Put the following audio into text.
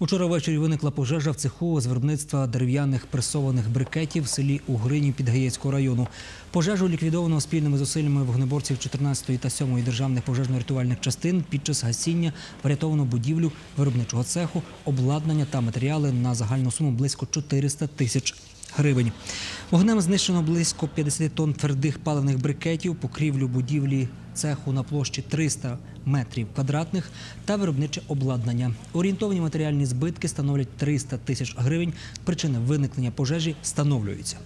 Учора ввечері виникла пожежа в цеху з виробництва дерев'яних пресованих брикетів в селі Угрині Підгаєцького району. Пожежу ліквідовано спільними зусиллями вогнеборців 14-ї та 7-ї державних пожежно-рятувальних частин. Під час гасіння врятовано будівлю виробничого цеху, обладнання та матеріали на загальну суму близько 400 тисяч гривень. Вогнем знищено близько 50 тонн твердих паливних брикетів, покрівлю будівлі цеху на площі 300 метрів квадратних та виробниче обладнання. Орієнтовані матеріальні збитки становлять 300 тисяч гривень. Причини виникнення пожежі встановлюються.